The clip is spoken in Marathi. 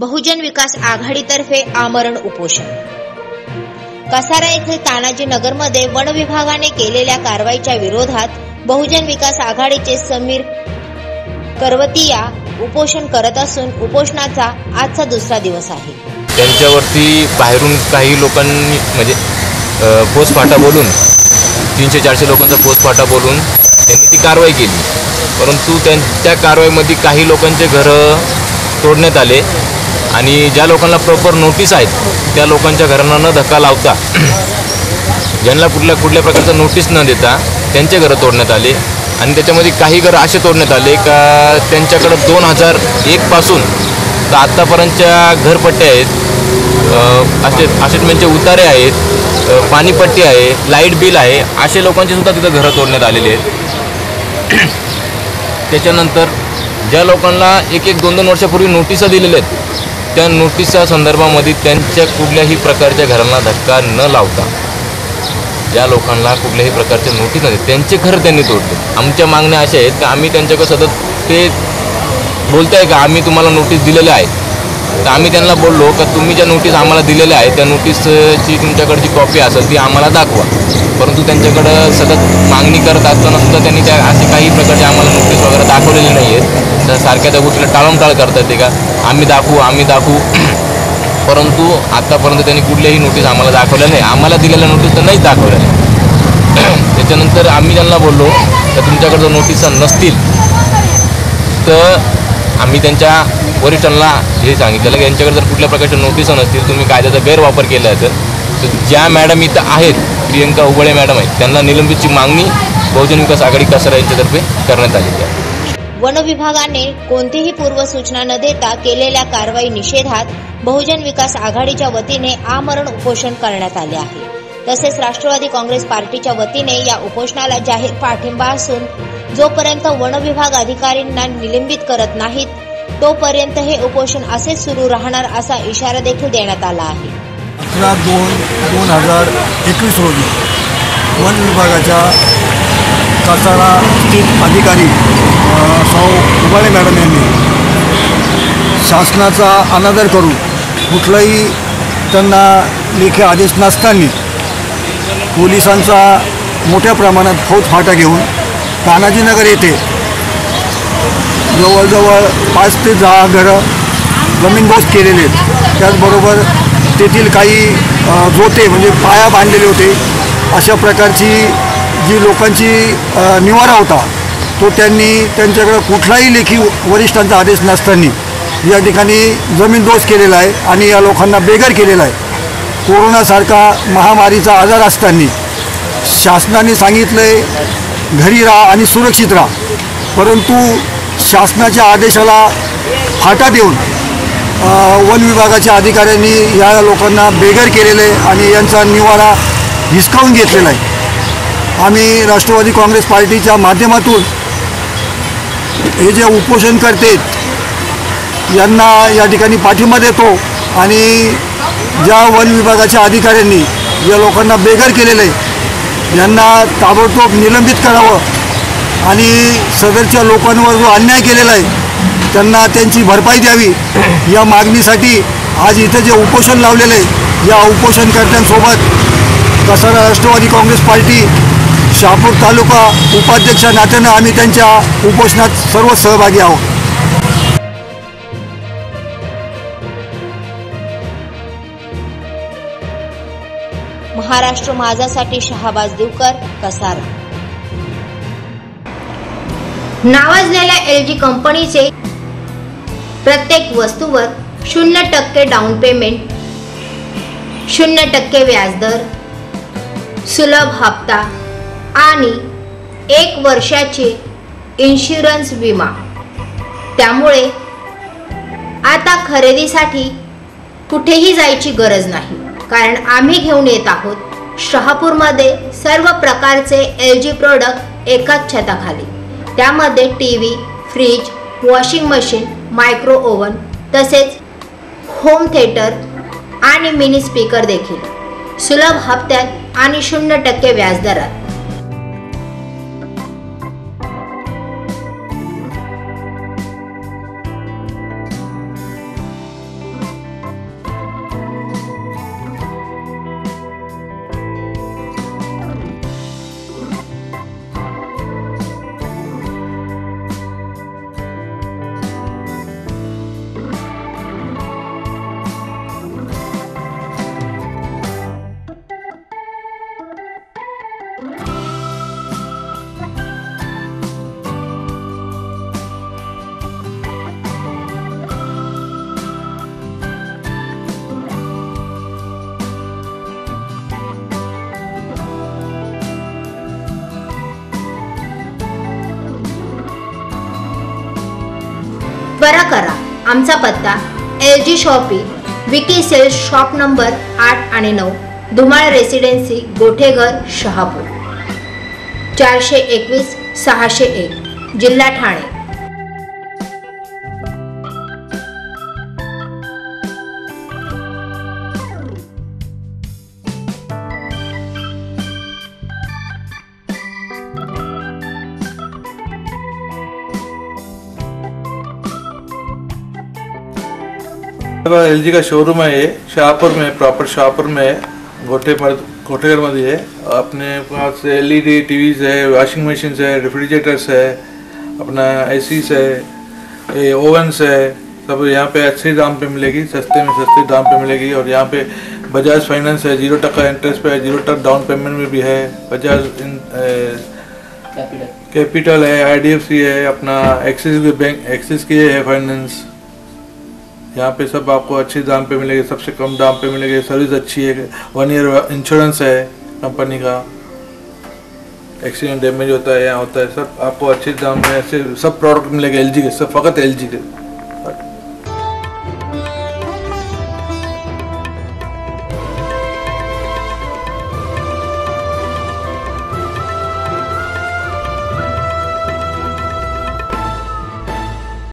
बहुजन विकास आघाडीतर्फे आमरण उपोषण. कसारा येथील तानाजी नगरमध्ये वन विभागाने केलेल्या कारवाईच्या विरोधात बहुजन विकास आघाडीचे समीर करवतिया उपोषण करत असून उपोषणाचा आजचा दुसरा दिवस आहे. त्यांच्यावरती बाहेरून काही लोकांनी म्हणजे पोचफाटा बोलून तीनशे चारशे लोकांचा पोचफाटा बोलून त्यांनी ती कारवाई केली. परंतु त्यां त्या कारवाईमध्ये काही लोकांचे घरं तोडण्यात आले. आणि ज्या लोकांना प्रॉपर नोटीस आहेत त्या लोकांच्या घरांना न धक्का लावता ज्यांना कुठल्या कुठल्या प्रकारचं नोटीस न देता त्यांचे घरं तोडण्यात आले. आणि त्याच्यामध्ये काही घरं असे तोडण्यात आले का त्यांच्याकडं दोन हजार एकपासून तर आत्तापर्यंतच्या घरपट्ट्या आहेत असे असेटमेंटचे म्हणजे उतारे आहेत पाणीपट्टी आहे लाइट बिल आहे असे लोकांचे सुद्धा तिथं घरं तोडण्यात आलेले आहेत. त्याच्यानंतर ज्या लोकांना एक एक दोन दोन वर्षापूर्वी नोटिसा दिलेल्या आहेत त्या नोटीसच्या संदर्भामध्ये त्यांच्या कुठल्याही प्रकारच्या घरांना धक्का न लावता ज्या लोकांना कुठल्याही प्रकारचे नोटीस नाही त्यांचे घरं त्यांनी तोडले. आमच्या मागण्या अशा आहेत की आम्ही त्यांच्याकडे सतत ते बोलताय का? आम्ही तुम्हाला नोटीस दिलेल्या आहेत तर आम्ही त्यांना बोललो का तुम्ही ज्या नोटीस आम्हाला दिलेल्या आहेत त्या नोटीसची तुमच्याकडची कॉपी असेल ती आम्हाला दाखवा. परंतु त्यांच्याकडं सतत मागणी करत असताना सुद्धा त्यांनी त्या असे काही प्रकारचे आम्हाला नोटीस वगैरे दाखवलेले नाही आहेत तर सारख्या त्या गोष्टीला टाळमटाळ करतात ते का आम्ही दाखवू आम्ही दाखवू. परंतु आत्तापर्यंत त्यांनी कुठल्याही नोटीस आम्हाला दाखवल्या नाही. आम्हाला दिलेल्या नोटीस तर नाहीच दाखवल्या नाही. त्याच्यानंतर आम्ही त्यांना बोललो तर तुमच्याकडं जर नोटिसा नसतील तर आम्ही त्यांच्या वरिष्ठांना हे सांगितलेलं की यांच्याकडे जर कुठल्या प्रकारच्या नोटिसा नसतील तुम्ही कायद्याचा गैरवापर केला असेल तर ज्या मॅडम इथं आहेत प्रियंका उबळे मॅडम आहेत त्यांना निलंबितची मागणी बहुजन विकास आघाडी कसरा यांच्यातर्फे करण्यात आलेली आहे. वन विभागाने कोणतीही पूर्वसूचना न देता केलेल्या कारवाई निषेधात बहुजन विकास आघाडीच्या वतीने आमरण उपोषण करण्यात आले आहे. तसेच राष्ट्रवादी काँग्रेस पार्टीच्या वतीने या उपोषणाला जाहीर पाठिंबा असून जोपर्यंत वन विभाग अधिकाऱ्यांना निलंबित करत नाहीत तोपर्यंत हे उपोषण असेच सुरू राहणार असा इशारा देखील देण्यात आला आहे. अकरा दोन दोन हजार एकवीस रोजी वन विभागाच्या कसारा स्थित अधिकारी अ, सौ उबाळे मॅडम यांनी शासनाचा अनादर करून कुठलाही त्यांना लेखी आदेश नसताना पोलिसांचा मोठ्या प्रमाणात फौजफाटा घेऊन तानाजीनगर येथे जवळजवळ पाच ते दहा घरं जमीनदोस्त केलेले आहेत. त्याचबरोबर तेथील काही जोते म्हणजे पाया बांधलेले होते. अशा प्रकारची जी लोकांची निवारा होता तो त्यांनी त्यांच्याकडं कुठलाही लेखी वरिष्ठांचा आदेश नसताना या ठिकाणी जमीनदोस्त केलेला आहे आणि या लोकांना बेघर केलेला आहे. कोरोनासारखा महामारीचा आजार असताना शासनाने सांगितलं आहे घरी राहा आणि सुरक्षित राहा. परंतु शासनाच्या आदेशाला फाटा देऊन वन विभागाच्या अधिकाऱ्यांनी या लोकांना बेघर केलेलं आहे आणि यांचा निवारा हिसकावून घेतलेला आहे. आम्ही राष्ट्रवादी काँग्रेस पार्टीच्या माध्यमातून हे जे उपोषण करते यांना या ठिकाणी पाठिंबा देतो आणि ज्या वन विभागाच्या अधिकाऱ्यांनी या लोकांना बेघर केलेलं आहे यांना ताबडतोब निलंबित करावं. आणि सदरच्या लोकांवर जो अन्याय केलेला आहे त्यांना त्यांची भरपाई द्यावी. या मागणीसाठी आज इथं जे उपोषण लावलेलं आहे या उपोषणकर्त्यांसोबत कसारा राष्ट्रवादी काँग्रेस पार्टी शहापूर तालुका उपाध्यक्षा नात्यानं आम्ही त्यांच्या उपोषणात सर्व सहभागी आहोत. महाराष्ट्र माझासाठी शहाबाज देवकर कसारा नावाजलेल्या एल जी कंपनीचे प्रत्येक वस्तूवर शून्य टक्के डाऊन पेमेंट शून्य टक्के व्याजदर सुलभ हप्ता आणि एक वर्षाचे इन्शुरन्स विमा. त्यामुळे आता खरेदीसाठी कुठेही जायची गरज नाही. कारण आम्ही घेऊन येत आहोत शहापूरमध्ये सर्व प्रकारचे एल जी प्रोडक्ट एकाच छताखाली. त्यामध्ये T V fridge washing machine micro oven तसेच होम थिएटर आणि मिनी स्पीकर देखील. सुलभ हप्त्यात आणि शून्य टक्के व्याजदरात. बरा करा आमचा पत्ता L G shoppe Vicky sales shop number आठ आणि नऊ. धुमाळ रेसिडेन्सी गोठेघर, शहापूर. चारशे एकवीस, सहाशे एक, जिल्हा ठाणे. एल जी का शोरूम है ये, शाहपुर में प्रॉपर शाहपुर में है। गोटे पर गोटेगर में है। अपने पास L E D TVs है वॉशिंग मशीन है रेफ्रिजरेटर्स है अपना ए है ये ओवंस है सब यहाँ पे अच्छे दाम पे मिलेगी सस्ते में सस्ते दाम पे मिलेगी और यहाँ पे बजाज फाइनेंस है ज़ीरो टका इंटरेस्ट पे है ज़ीरो टका डाउन पेमेंट में भी है बजाज कैपिटल है आईडीएफसी है अपना एक्सिस बैंक एक्सिस की है फाइनेंस यहाँ पे सब आपको अच्छे दाम पे मिलेंगे, सबसे कम दाम पे मिलेंगे। सर्विस अच्छी है वन ईयर इंश्योरेंस है कंपनी का। एक्सीडेंट डैमेज होता है, यहाँ होता है, सब आपको अच्छे दाम में, ऐसे सब प्रोडक्ट मिलेगा LG के, सब फ़कत एलजी के।